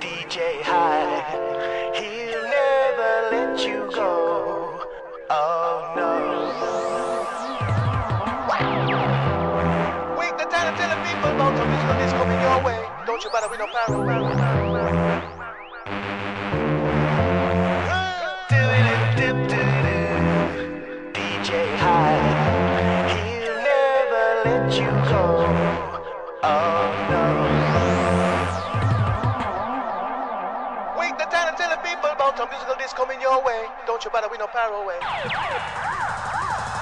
DJ Hyde, he'll never let you go. Oh no. Wake the time tell the people about the musical is coming your way. Don't you bother with no he'll never let you go. Oh no. people about a musical disc coming your way. Don't you bother with no power away.